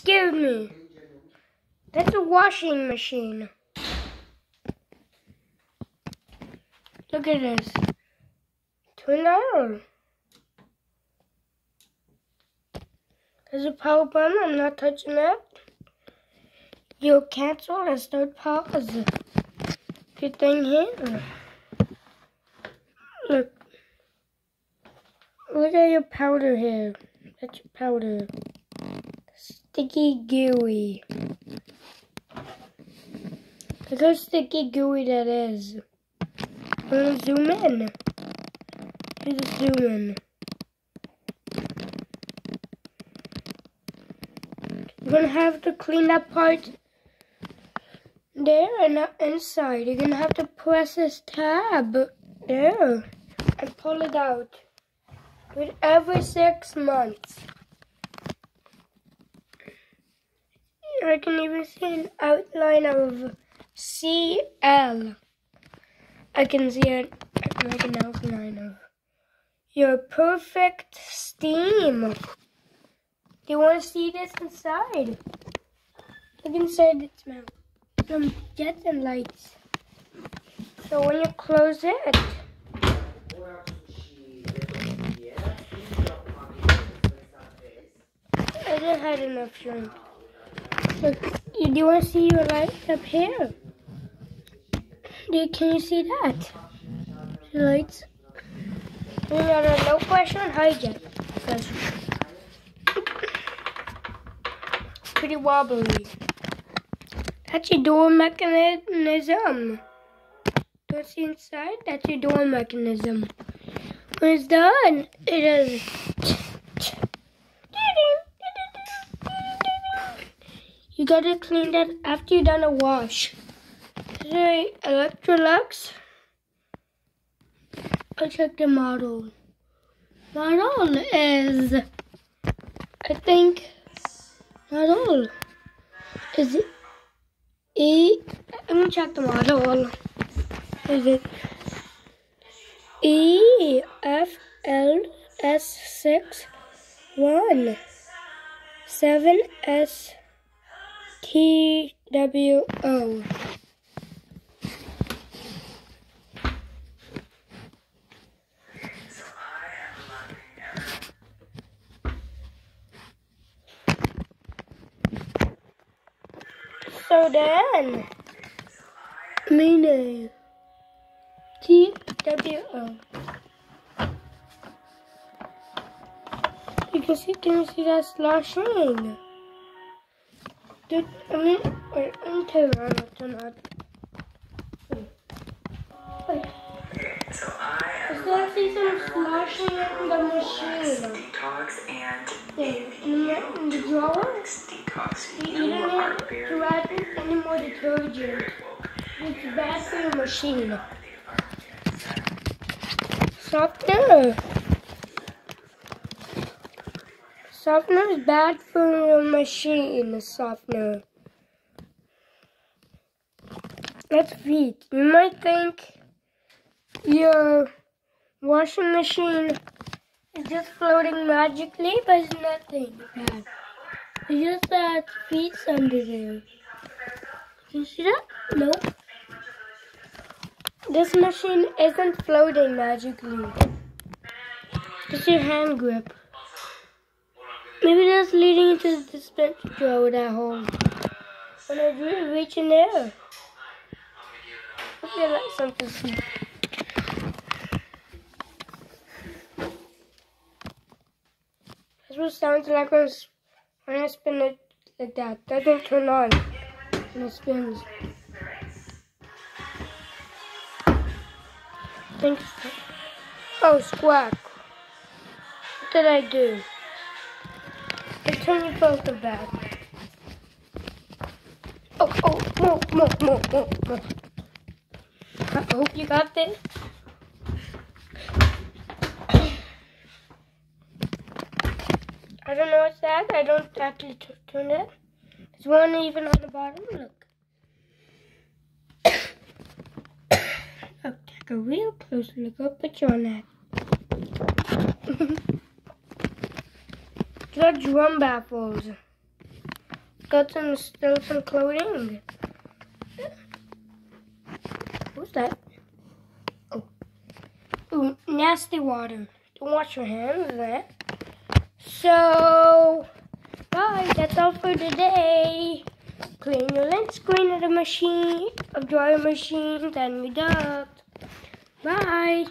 scared me. That's a washing machine. Look at this. Turn on. There's a power button. I'm not touching that. You'll cancel and start pause. Good thing here. Look. Look at your powder here. That's your powder. Sticky gooey. Look how sticky gooey that is. I'm gonna zoom in. Here's zoom in. You're gonna have to clean that part there and inside. You're gonna have to press this tab there and pull it out. It every six months. I can even see an outline of CL. I can see it. I can an outline of your perfect steam. Do you want to see this inside? Look inside its mouth. Some jets and lights. So when you close it, I didn't have enough shrimp. Look, do you want to see your light up here? Do, can you see that? The lights. We got a and hijack. Pretty wobbly. That's your door mechanism. Don't see inside? That's your door mechanism. When it's done, it is. Gotta clean that after you're done a wash. Today, Electrolux. I'll check the model. Model is, I think, model is it E? I'm me check the model. Is it E F L S six one seven S T W O? So then, meaning T W O. You can see, can you see? Dude, I mean, wait, let me turn around. Wait. Wait. So I I am still see some sloshing in the machine. detox and Yeah, in the, in the drawer. detox. You, don't need to add any more detergent. It's bad for machine. Softener. Softener is bad for your machine. a Softener. Let's read. You might think your washing machine is just floating magically, but it's nothing bad. It's just that feet under there. Can you see that? Nope. This machine isn't floating magically. Just your hand grip. Maybe that's leading into the dispenser drawer at home. When I really reach in there. I feel like something. That's what it sounds like when, I spin it like that. That doesn't turn on and it spins. Think so. Oh, squawk. What did I do? Turn your filter back. Oh, oh, more, more, more, more, more. I hope you got this. I don't know what's that. I don't actually turn it. There's one even on the bottom. Look. oh, take a real close look. I'll put you on that. the drum baffles. got some still some clothing. What's that? Oh. Ooh, nasty water. Don't wash your hands that. So, bye. That's all for today. Clean your lens screen of the machine, of dryer machine, then we duct. Bye.